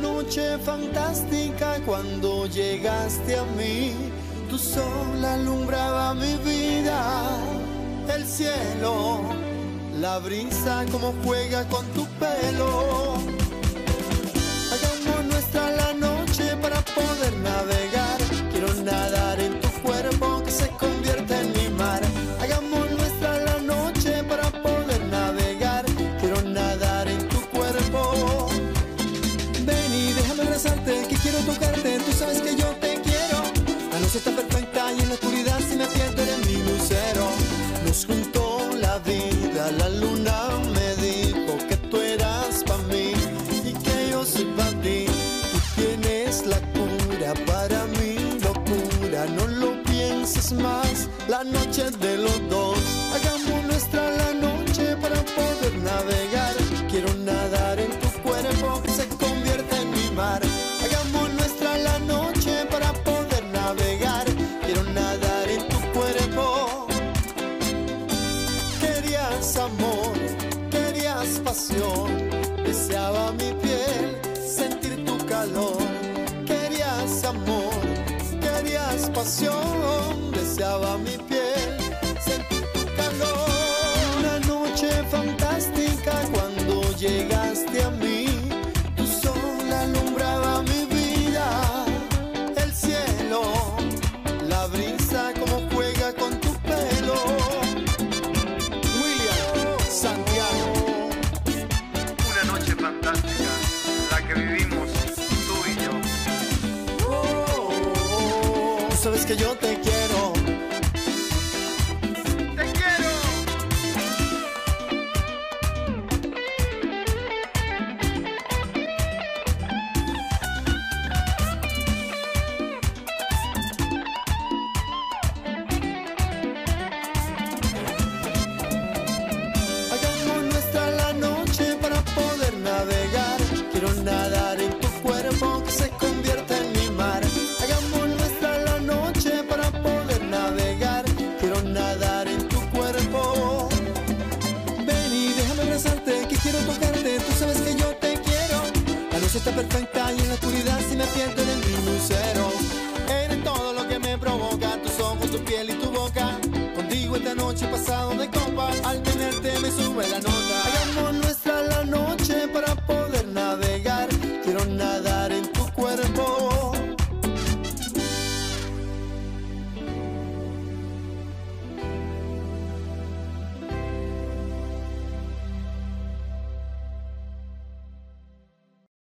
noche fantástica cuando llegaste a mí. Tu sol alumbraba mi vida, el cielo, la brisa como juega con tu pelo. Noche está perfecta y en la oscuridad si me pierdo eres mi lucero. Nos juntó la vida, la luna me dijo que tú eras para mí y que yo soy para ti. Tú tienes la cura para mi locura, no lo pienses más. La noche Deseaba mi piel sentir tu calor. Querías amor, querías pasión. Deseaba mi sabes que yo te quiero. Perfecta y en la oscuridad si me pierdo en mi lucero. Eres todo lo que me provoca, tus ojos, tu piel y tu boca. Contigo esta noche he pasado de copa, al tenerte me sube la nota.